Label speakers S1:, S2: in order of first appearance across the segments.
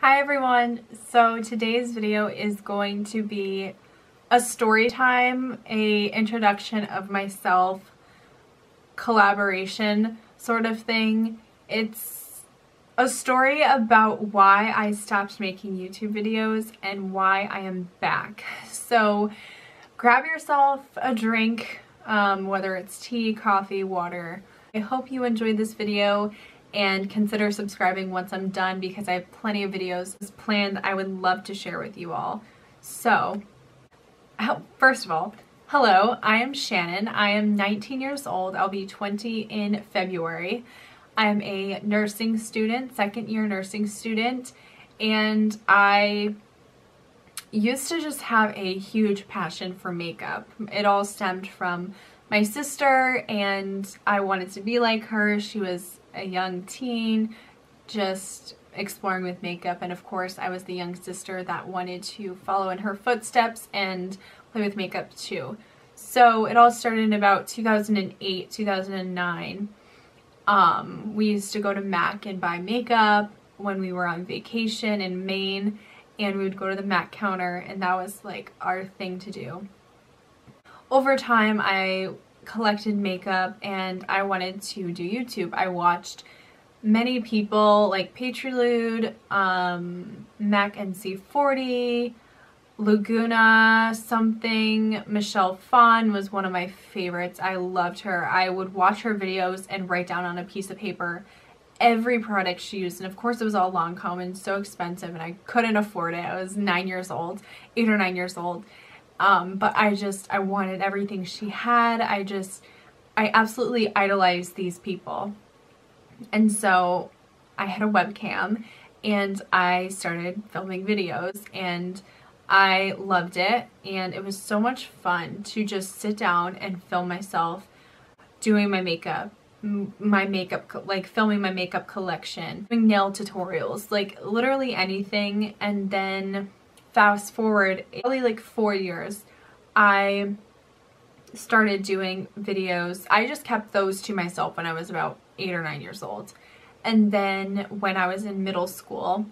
S1: Hi everyone! So today's video is going to be a story time, a introduction of myself, collaboration sort of thing. It's a story about why I stopped making YouTube videos and why I am back. So grab yourself a drink, um, whether it's tea, coffee, water. I hope you enjoyed this video and consider subscribing once I'm done because I have plenty of videos planned I would love to share with you all. So, oh, first of all, hello, I am Shannon. I am 19 years old. I'll be 20 in February. I am a nursing student, second year nursing student, and I used to just have a huge passion for makeup. It all stemmed from my sister and I wanted to be like her. She was a young teen, just exploring with makeup. And of course, I was the young sister that wanted to follow in her footsteps and play with makeup too. So it all started in about 2008, 2009. Um, we used to go to MAC and buy makeup when we were on vacation in Maine and we would go to the MAC counter and that was like our thing to do. Over time, I collected makeup and I wanted to do YouTube. I watched many people like Petrilude, um, Mac NC40, Laguna something, Michelle Phan was one of my favorites. I loved her. I would watch her videos and write down on a piece of paper every product she used. And of course it was all Lancome and so expensive and I couldn't afford it. I was nine years old, eight or nine years old. Um, but I just, I wanted everything she had. I just, I absolutely idolized these people. And so I had a webcam and I started filming videos and I loved it and it was so much fun to just sit down and film myself doing my makeup my makeup like filming my makeup collection doing nail tutorials like literally anything and then fast forward probably like four years, I started doing videos. I just kept those to myself when I was about eight or nine years old. And then when I was in middle school,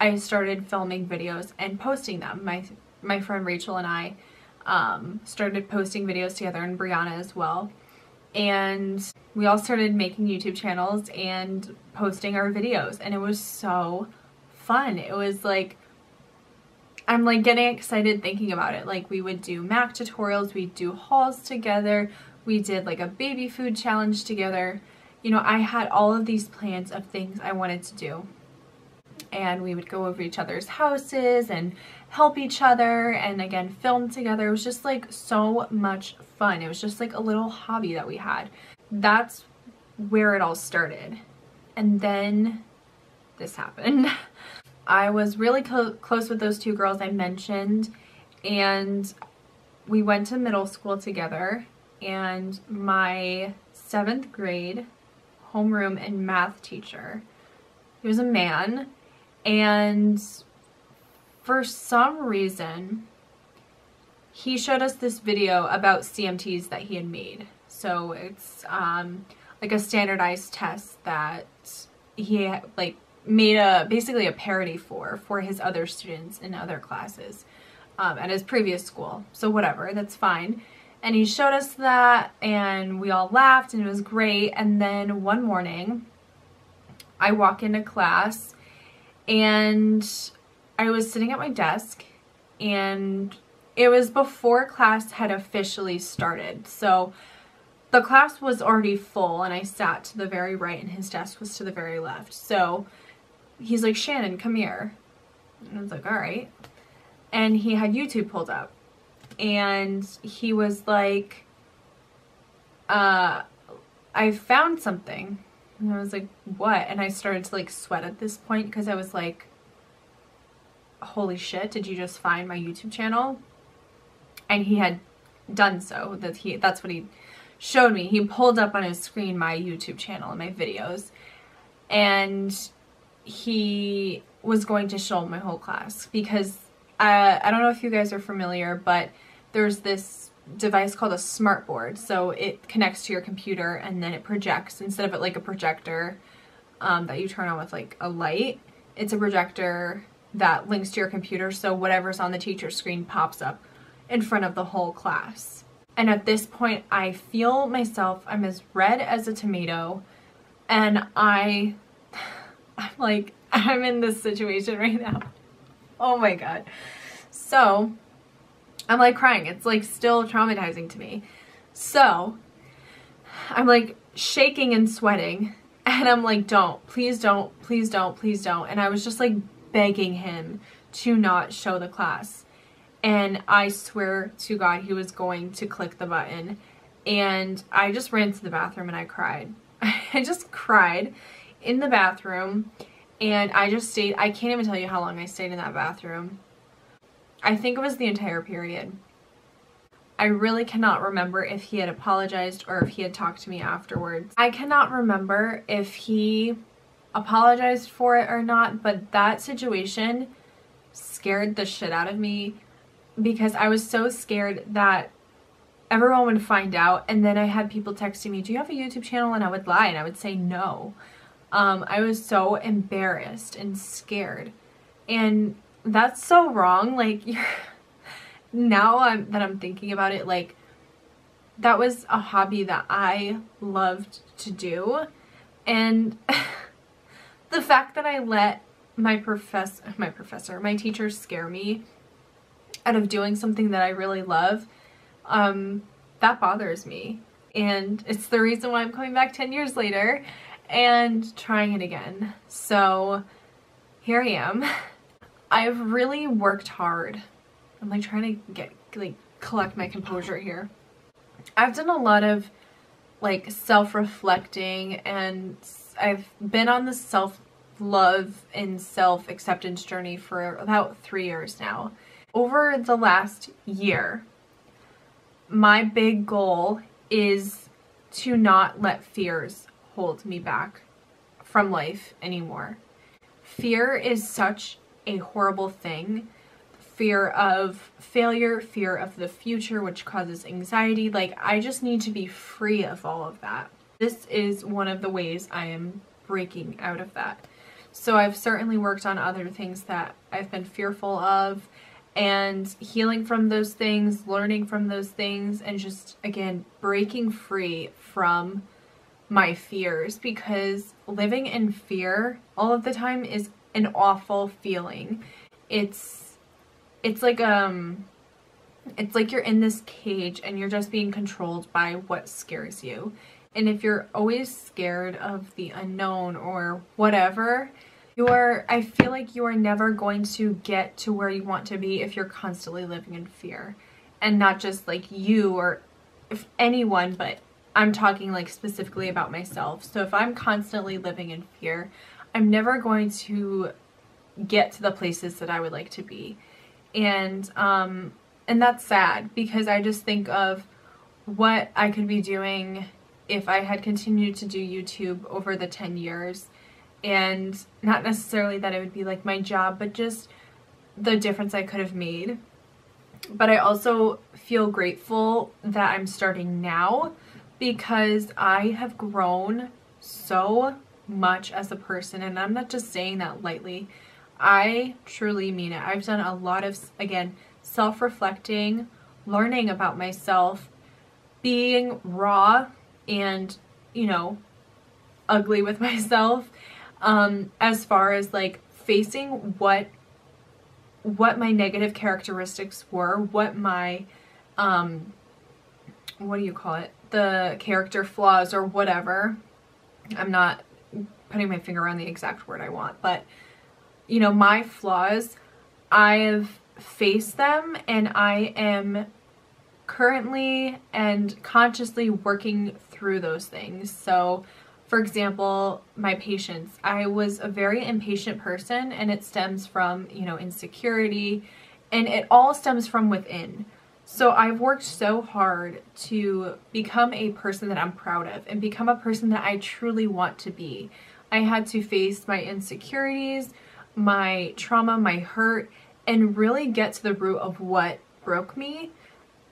S1: I started filming videos and posting them. My, my friend Rachel and I um, started posting videos together and Brianna as well. And we all started making YouTube channels and posting our videos and it was so fun. It was like I'm like getting excited thinking about it. Like we would do Mac tutorials, we'd do hauls together, we did like a baby food challenge together. You know, I had all of these plans of things I wanted to do. And we would go over each other's houses and help each other and again film together. It was just like so much fun. It was just like a little hobby that we had. That's where it all started. And then this happened. I was really close with those two girls I mentioned and we went to middle school together and my seventh grade homeroom and math teacher, he was a man and for some reason he showed us this video about CMTs that he had made. So it's um, like a standardized test that he like made a basically a parody for for his other students in other classes um, at his previous school. So whatever, that's fine. And he showed us that and we all laughed and it was great. And then one morning I walk into class and I was sitting at my desk and it was before class had officially started. So the class was already full and I sat to the very right and his desk was to the very left. So he's like, Shannon, come here. And I was like, all right. And he had YouTube pulled up. And he was like, uh, I found something. And I was like, what? And I started to like sweat at this point because I was like, holy shit, did you just find my YouTube channel? And he had done so. That he that's what he showed me. He pulled up on his screen my YouTube channel and my videos. And he was going to show my whole class because uh, I don't know if you guys are familiar, but there's this device called a smartboard. So it connects to your computer and then it projects instead of it like a projector um, that you turn on with like a light. it's a projector that links to your computer so whatever's on the teacher's screen pops up in front of the whole class. And at this point, I feel myself, I'm as red as a tomato, and I, I'm like, I'm in this situation right now. Oh my god. So, I'm like crying. It's like still traumatizing to me. So, I'm like shaking and sweating, and I'm like, don't, please don't, please don't, please don't. And I was just like begging him to not show the class and I swear to God he was going to click the button and I just ran to the bathroom and I cried. I just cried in the bathroom and I just stayed, I can't even tell you how long I stayed in that bathroom. I think it was the entire period. I really cannot remember if he had apologized or if he had talked to me afterwards. I cannot remember if he apologized for it or not, but that situation scared the shit out of me because I was so scared that everyone would find out and then I had people texting me, do you have a YouTube channel? And I would lie and I would say no. Um, I was so embarrassed and scared. And that's so wrong. Like now I'm, that I'm thinking about it, like that was a hobby that I loved to do. And the fact that I let my professor, my professor, my teachers scare me out of doing something that I really love, um, that bothers me. And it's the reason why I'm coming back 10 years later and trying it again. So here I am. I've really worked hard. I'm like trying to get, like, collect my composure here. I've done a lot of like self-reflecting and I've been on the self-love and self-acceptance journey for about three years now over the last year, my big goal is to not let fears hold me back from life anymore. Fear is such a horrible thing. Fear of failure, fear of the future, which causes anxiety. Like, I just need to be free of all of that. This is one of the ways I am breaking out of that. So I've certainly worked on other things that I've been fearful of and healing from those things, learning from those things, and just again breaking free from my fears because living in fear all of the time is an awful feeling. It's it's like um it's like you're in this cage and you're just being controlled by what scares you. And if you're always scared of the unknown or whatever, you're I feel like you are never going to get to where you want to be if you're constantly living in fear and not just like you or if anyone but I'm talking like specifically about myself. So if I'm constantly living in fear, I'm never going to get to the places that I would like to be. And um and that's sad because I just think of what I could be doing if I had continued to do YouTube over the 10 years and not necessarily that it would be like my job, but just the difference I could have made. But I also feel grateful that I'm starting now because I have grown so much as a person and I'm not just saying that lightly. I truly mean it. I've done a lot of, again, self-reflecting, learning about myself, being raw and, you know, ugly with myself um, as far as like facing what what my negative characteristics were, what my um, what do you call it? The character flaws or whatever. I'm not putting my finger on the exact word I want, but you know, my flaws, I've faced them and I am currently and consciously working through those things. So for example, my patience. I was a very impatient person and it stems from, you know, insecurity and it all stems from within. So I've worked so hard to become a person that I'm proud of and become a person that I truly want to be. I had to face my insecurities, my trauma, my hurt, and really get to the root of what broke me.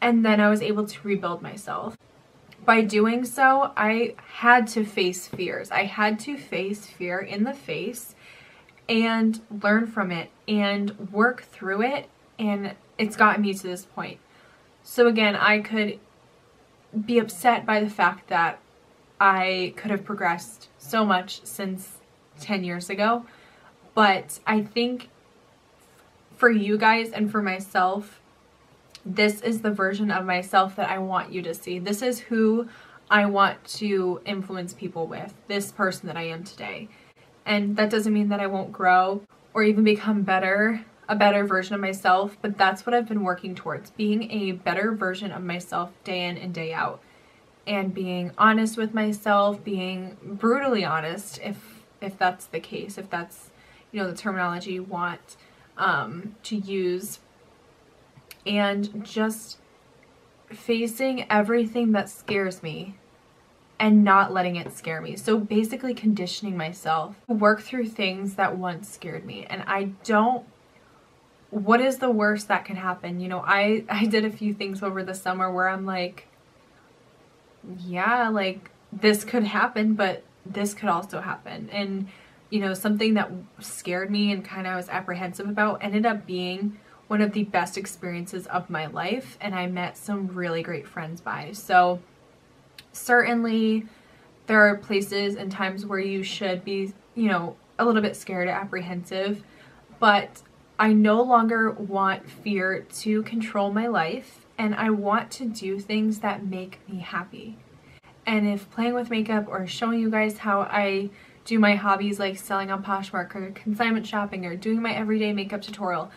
S1: And then I was able to rebuild myself by doing so, I had to face fears. I had to face fear in the face and learn from it and work through it and it's gotten me to this point. So again, I could be upset by the fact that I could have progressed so much since 10 years ago, but I think for you guys and for myself, this is the version of myself that I want you to see. This is who I want to influence people with, this person that I am today. And that doesn't mean that I won't grow or even become better, a better version of myself, but that's what I've been working towards, being a better version of myself day in and day out. And being honest with myself, being brutally honest if if that's the case, if that's, you know, the terminology you want um, to use. And just facing everything that scares me and not letting it scare me. So basically conditioning myself to work through things that once scared me. And I don't what is the worst that can happen? You know, I I did a few things over the summer where I'm like yeah, like this could happen, but this could also happen. And you know, something that scared me and kind of was apprehensive about ended up being one of the best experiences of my life and I met some really great friends by. So certainly there are places and times where you should be, you know, a little bit scared or apprehensive, but I no longer want fear to control my life and I want to do things that make me happy. And if playing with makeup or showing you guys how I do my hobbies like selling on Poshmark or consignment shopping or doing my everyday makeup tutorial,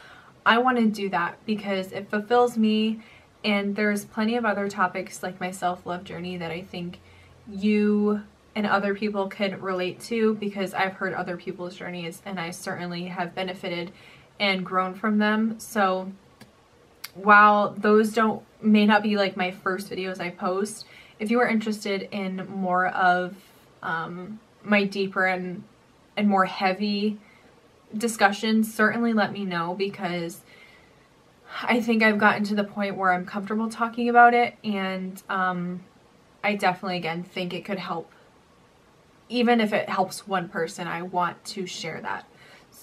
S1: I want to do that because it fulfills me and there's plenty of other topics like my self-love journey that I think you and other people can relate to because I've heard other people's journeys and I certainly have benefited and grown from them. So while those don't may not be like my first videos I post, if you are interested in more of um, my deeper and and more heavy discussions, certainly let me know because I think I've gotten to the point where I'm comfortable talking about it and um, I definitely again think it could help even if it helps one person I want to share that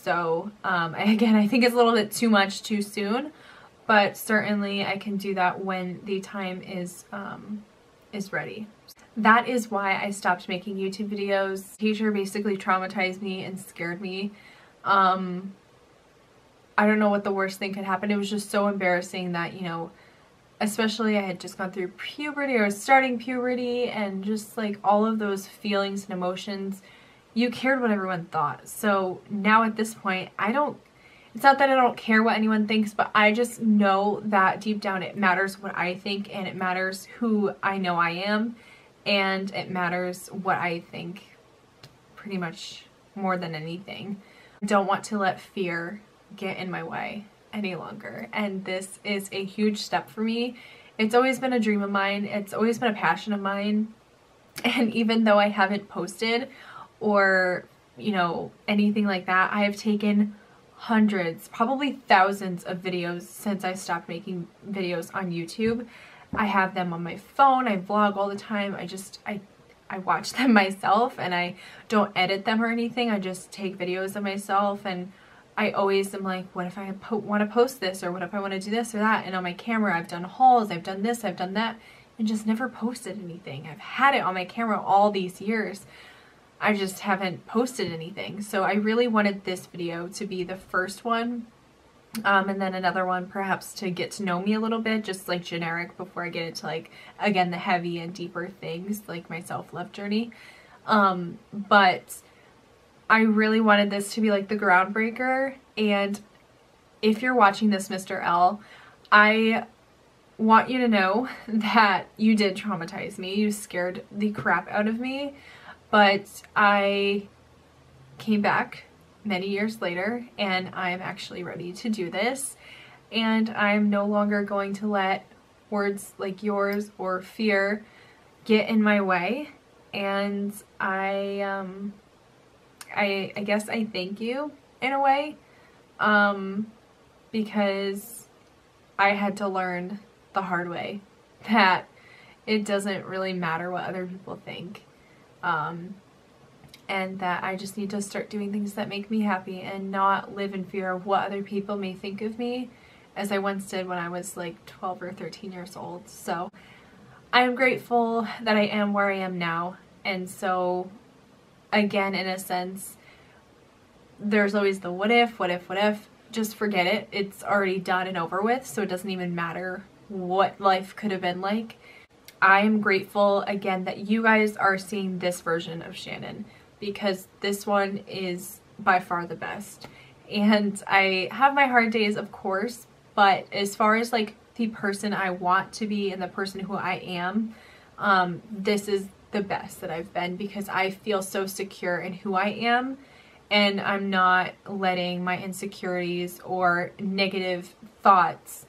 S1: so um, again I think it's a little bit too much too soon but certainly I can do that when the time is um, is ready that is why I stopped making YouTube videos. Teacher basically traumatized me and scared me. Um, I don't know what the worst thing could happen. It was just so embarrassing that, you know, especially I had just gone through puberty or starting puberty and just like all of those feelings and emotions. You cared what everyone thought. So now at this point, I don't, it's not that I don't care what anyone thinks, but I just know that deep down it matters what I think and it matters who I know I am and it matters what I think pretty much more than anything. I don't want to let fear get in my way any longer and this is a huge step for me. It's always been a dream of mine. It's always been a passion of mine and even though I haven't posted or you know anything like that, I have taken hundreds, probably thousands of videos since I stopped making videos on YouTube I have them on my phone. I vlog all the time. I just, I, I watch them myself and I don't edit them or anything. I just take videos of myself and I always am like, what if I want to post this or what if I want to do this or that? And on my camera, I've done hauls, I've done this, I've done that, and just never posted anything. I've had it on my camera all these years. I just haven't posted anything. So I really wanted this video to be the first one um, and then another one perhaps to get to know me a little bit, just like generic before I get into like, again, the heavy and deeper things like my self-love journey. Um, but I really wanted this to be like the groundbreaker. And if you're watching this, Mr. L, I want you to know that you did traumatize me. You scared the crap out of me. But I came back many years later and I'm actually ready to do this. And I'm no longer going to let words like yours or fear get in my way. And I um I I guess I thank you in a way um because I had to learn the hard way that it doesn't really matter what other people think um and that I just need to start doing things that make me happy and not live in fear of what other people may think of me as I once did when I was like 12 or 13 years old. So I am grateful that I am where I am now. And so again, in a sense, there's always the what if, what if, what if. Just forget it. It's already done and over with, so it doesn't even matter what life could have been like. I am grateful again that you guys are seeing this version of Shannon because this one is by far the best. And I have my hard days, of course, but as far as like the person I want to be and the person who I am, um, this is the best that I've been because I feel so secure in who I am and I'm not letting my insecurities or negative thoughts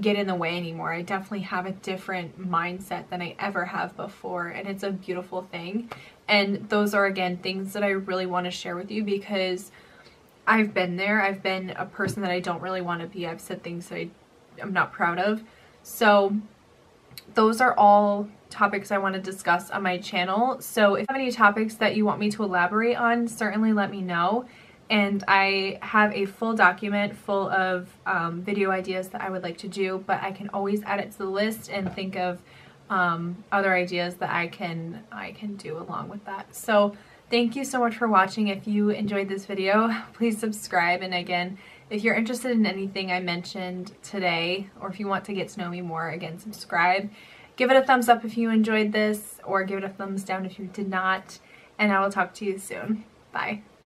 S1: get in the way anymore. I definitely have a different mindset than I ever have before and it's a beautiful thing. And those are again things that I really want to share with you because I've been there. I've been a person that I don't really want to be. I've said things that I, I'm not proud of. So those are all topics I want to discuss on my channel. So if you have any topics that you want me to elaborate on, certainly let me know. And I have a full document full of um, video ideas that I would like to do, but I can always add it to the list and think of um, other ideas that I can I can do along with that. So thank you so much for watching. If you enjoyed this video, please subscribe. And again, if you're interested in anything I mentioned today, or if you want to get to know me more, again, subscribe. Give it a thumbs up if you enjoyed this, or give it a thumbs down if you did not. And I will talk to you soon. Bye.